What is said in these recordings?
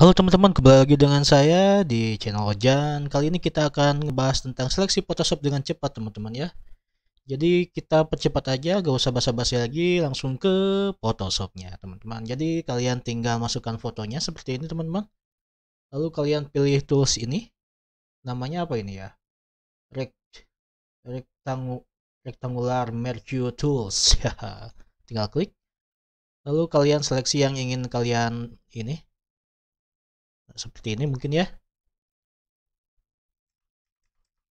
Halo teman-teman, kembali lagi dengan saya di channel Ojan. Kali ini kita akan ngebahas tentang seleksi Photoshop dengan cepat teman-teman ya. Jadi kita percepat aja, gak usah basa-basi lagi, langsung ke Photoshopnya teman-teman. Jadi kalian tinggal masukkan fotonya seperti ini teman-teman. Lalu kalian pilih tools ini. Namanya apa ini ya? Rect rectangu rectangular merge tools tinggal klik. Lalu kalian seleksi yang ingin kalian ini seperti ini mungkin ya.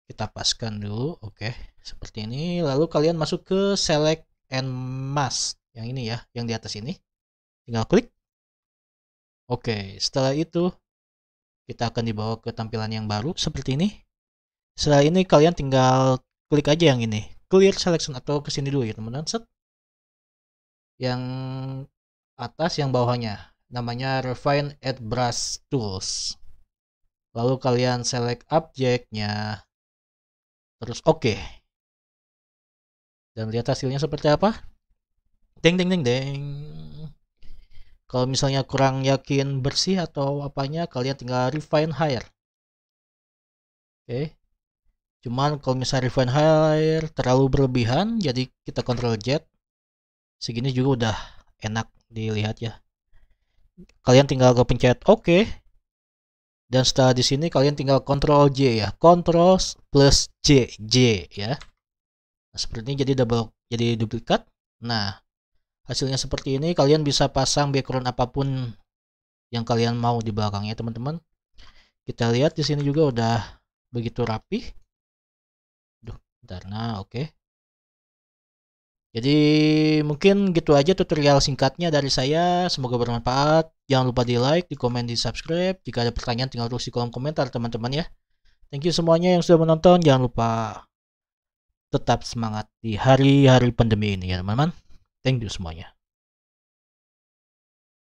Kita paskan dulu oke. Seperti ini lalu kalian masuk ke select and mask yang ini ya yang di atas ini. Tinggal klik. Oke setelah itu kita akan dibawa ke tampilan yang baru seperti ini. Setelah ini kalian tinggal klik aja yang ini. Clear selection atau ke sini dulu ya teman-teman. Set. Yang atas yang bawahnya namanya refine add brush tools. Lalu kalian select objeknya. Terus oke. Okay. dan lihat hasilnya seperti apa? Deng deng deng deng kalau misalnya kurang yakin bersih atau apanya kalian tinggal refine higher oke. Okay. cuman kalau misalnya refine higher terlalu berlebihan jadi kita control Z segini juga udah enak dilihat ya kalian tinggal ke pencet OK. Dan setelah di sini kalian tinggal Ctrl J ya. Ctrl plus J J ya. Nah, seperti ini jadi double jadi duplikat. Nah hasilnya seperti ini. Kalian bisa pasang background apa pun yang kalian mau di belakangnya teman-teman. Kita lihat di sini juga udah begitu rapi. Duh, nah oke okay. Jadi mungkin gitu aja tutorial singkatnya dari saya. Semoga bermanfaat. Jangan lupa di like, di komen, di subscribe. Jika ada pertanyaan tinggal tulis di kolom komentar teman-teman ya. Thank you semuanya yang sudah menonton. Jangan lupa tetap semangat di hari-hari pandemi ini ya teman-teman. Thank you semuanya.